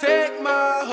take my.